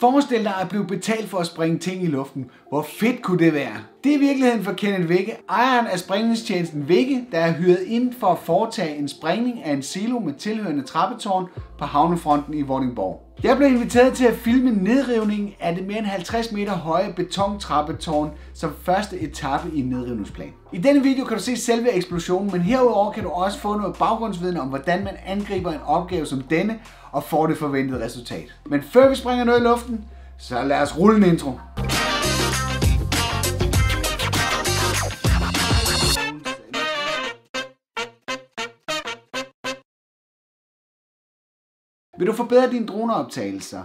Forestil dig at blive betalt for at springe ting i luften. Hvor fedt kunne det være? Det er virkeligheden for Kenneth Vigge, ejeren af springningstjenesten Vigge, der er hyret ind for at foretage en springning af en silo med tilhørende trappetårn på havnefronten i Vordingborg. Jeg blev inviteret til at filme nedrivningen af det mere end 50 meter høje betontrappetårn som første etape i en nedrivningsplan. I denne video kan du se selve eksplosionen, men herudover kan du også få noget baggrundsviden om, hvordan man angriber en opgave som denne og får det forventede resultat. Men før vi springer noget i luften, så lad os rulle en intro. Vil du forbedre dine droneoptagelser,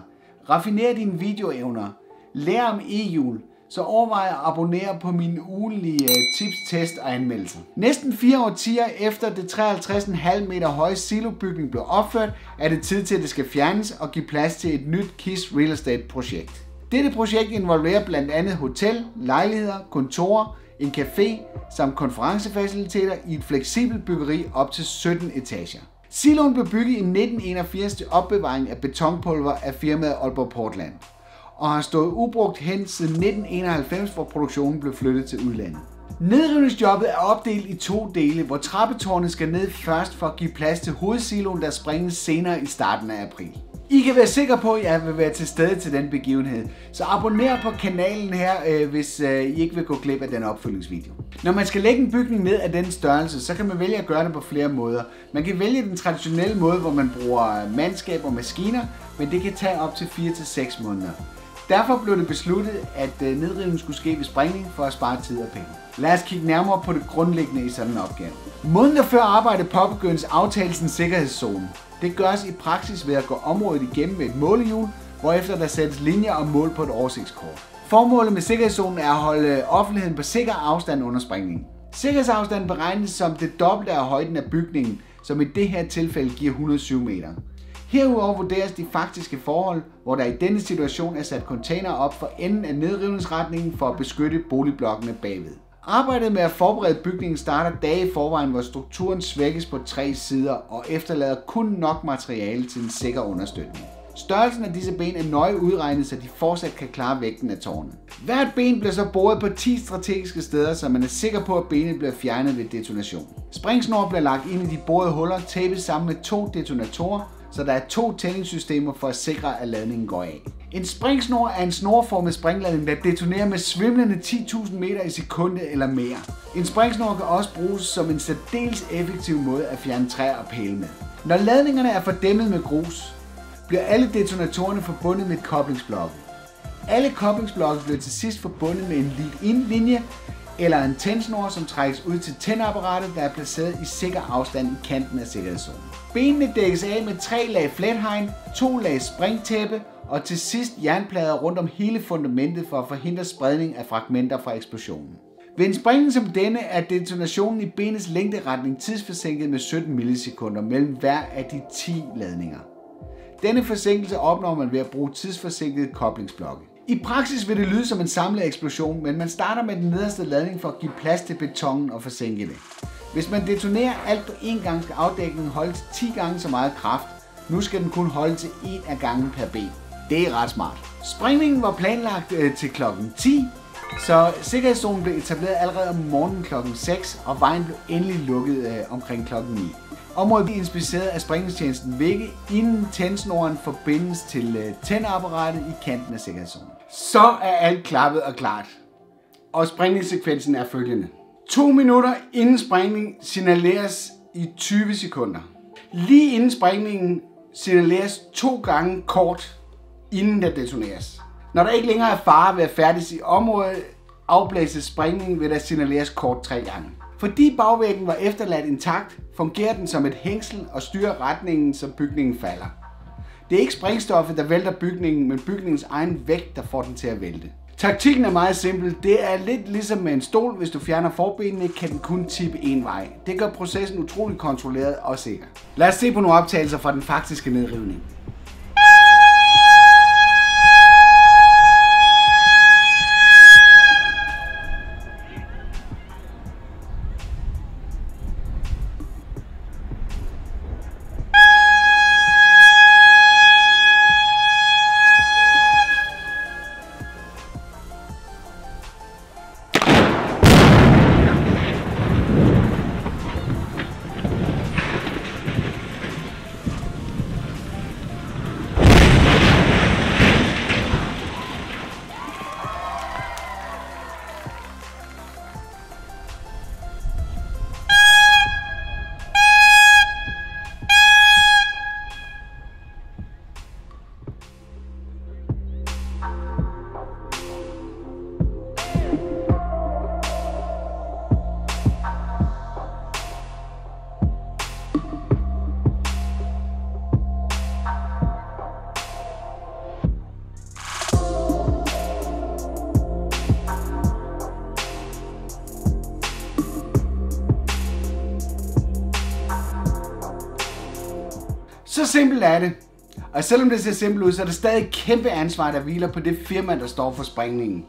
raffinere dine videoevner, lære om e-hjul, så overvej at abonnere på min ugenlige øh, tips, test og anmeldelse. Næsten fire årtier efter det 53,5 meter høje silobygning blev opført, er det tid til, at det skal fjernes og give plads til et nyt KISS Real Estate projekt. Dette projekt involverer blandt andet hotel, lejligheder, kontorer, en café samt konferencefaciliteter i et fleksibelt byggeri op til 17 etager. Siloen blev bygget i 1981 til opbevaring af betonpulver af firmaet Aalborg Portland og har stået ubrugt hen siden 1991, hvor produktionen blev flyttet til udlandet. Nedrivningsjobbet er opdelt i to dele, hvor trappetårnet skal ned først for at give plads til hovedsiloen, der springes senere i starten af april. I kan være sikre på, at jeg vil være til stede til den begivenhed. Så abonner på kanalen her, øh, hvis øh, I ikke vil gå glip af den opfølgningsvideo. Når man skal lægge en bygning ned af den størrelse, så kan man vælge at gøre det på flere måder. Man kan vælge den traditionelle måde, hvor man bruger mandskab og maskiner, men det kan tage op til 4-6 måneder. Derfor blev det besluttet, at øh, nedrivningen skulle ske ved sprængning for at spare tid og penge. Lad os kigge nærmere på det grundlæggende i sådan en opgave. Måneder før arbejdet påbegyndes aftagelsen sikkerhedszone. Det gøres i praksis ved at gå området igennem med et målehjul, hvorefter der sættes linjer og mål på et oversigtskort. Formålet med sikkerhedszonen er at holde offentligheden på sikker afstand under sprængningen. Sikkerhedsafstanden beregnes som det dobbelte af højden af bygningen, som i det her tilfælde giver 107 meter. Herudover vurderes de faktiske forhold, hvor der i denne situation er sat container op for enden af nedrivningsretningen for at beskytte boligblokkene bagved. Arbejdet med at forberede bygningen starter dage i forvejen, hvor strukturen svækkes på tre sider og efterlader kun nok materiale til en sikker understøtning. Størrelsen af disse ben er nøje udregnet, så de fortsat kan klare vægten af tårnet. Hvert ben bliver så boret på 10 strategiske steder, så man er sikker på, at benet bliver fjernet ved detonation. Springsnor bliver lagt ind i de borede huller, tapet sammen med to detonatorer, så der er to tændingssystemer for at sikre, at ladningen går af. En springsnor er en snorformet springladning, der detonerer med svimlende 10.000 meter i sekundet eller mere. En springsnor kan også bruges som en særdeles effektiv måde at fjerne træer og pæle med. Når ladningerne er fordæmmet med grus, bliver alle detonatorerne forbundet med koblingsblokken. Alle koblingsblokke bliver til sidst forbundet med en lead-in-linje eller en tændsnor, som trækkes ud til tændapparatet, der er placeret i sikker afstand i kanten af sikkerhedszonen. Benene dækkes af med tre lag flathegn, to lag springtæppe og til sidst jernplader rundt om hele fundamentet for at forhindre spredning af fragmenter fra eksplosionen. Ved en springning som denne er detonationen i benets længderetning tidsforsinket med 17 millisekunder mellem hver af de 10 ladninger. Denne forsinkelse opnår man ved at bruge tidsforsinkede koblingsblokke. I praksis vil det lyde som en samlet eksplosion, men man starter med den nederste ladning for at give plads til betonen og forsinke det. Hvis man detonerer alt på én gang, skal afdækningen holde til 10 gange så meget kraft. Nu skal den kun holde til 1 af gangen per ben. Det er ret smart. Springningen var planlagt øh, til klokken 10, så sikkerhedszonen blev etableret allerede om morgenen klokken 6, og vejen blev endelig lukket øh, omkring klokken 9. Området blev inspiceret af springningstjenesten Vække, inden tændsnoren forbindes til øh, tændapparatet i kanten af sikkerhedszonen. Så er alt klappet og klart. Og springningssekvensen er følgende. To minutter inden sprængning signaleres i 20 sekunder. Lige inden sprængningen signaleres to gange kort, inden der detoneres. Når der ikke længere er fare ved at færdes i området, afblæses sprængningen ved at signaleres kort tre gange. Fordi bagvæggen var efterladt intakt, fungerer den som et hængsel og styrer retningen, så bygningen falder. Det er ikke sprængstoffet, der vælter bygningen, men bygningens egen vægt, der får den til at vælte. Taktikken er meget simpel. Det er lidt ligesom med en stol. Hvis du fjerner forbenene, kan den kun tippe en vej. Det gør processen utrolig kontrolleret og sikker. Lad os se på nogle optagelser fra den faktiske nedrivning. Simpelt er det. Og selvom det ser simpelt ud, så er der stadig et kæmpe ansvar, der hviler på det firma, der står for sprængningen.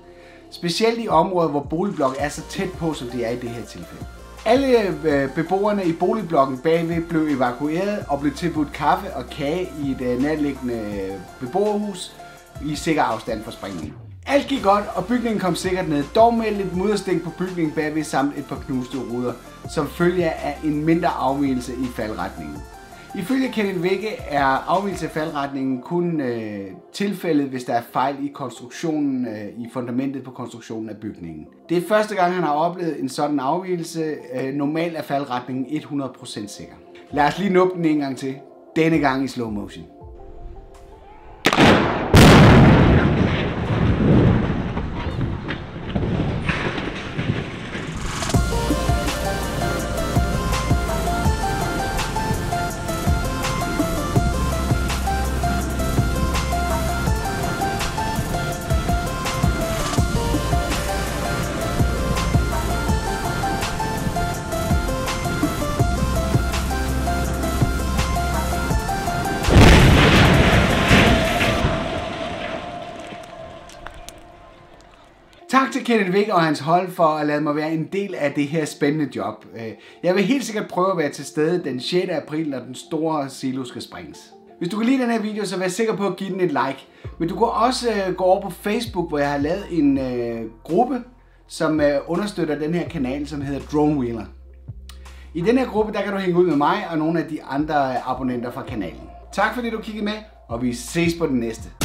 Specielt i områder, hvor boligblokke er så tæt på, som det er i det her tilfælde. Alle øh, beboerne i boligblokken bagved blev evakueret og blev tilbudt kaffe og kage i et øh, nærliggende øh, beboerhus i sikker afstand fra sprængningen. Alt gik godt, og bygningen kom sikkert ned, dog med lidt mudderstænk på bygningen bagved samt et par knuste ruder, som følger af en mindre afvielse i faldretningen. Ifølge Kenneth Vække er afvigelse af faldretningen kun øh, tilfældet, hvis der er fejl i konstruktionen, øh, i fundamentet på konstruktionen af bygningen. Det er første gang, han har oplevet en sådan afvigelse. Øh, normalt er faldretningen 100% sikker. Lad os lige nuppe den en gang til. Denne gang i slow motion. Tak til Kenneth Wick og hans hold for at lade mig være en del af det her spændende job. Øh, jeg vil helt sikkert prøve at være til stede den 6. april, når den store silo skal springes. Hvis du kan lide den her video, så vær sikker på at give den et like. Men du kan også øh, gå over på Facebook, hvor jeg har lavet en øh, gruppe, som øh, understøtter den her kanal, som hedder Drone Wheeler. I den her gruppe, der kan du hænge ud med mig og nogle af de andre øh, abonnenter fra kanalen. Tak fordi du kiggede med, og vi ses på den næste.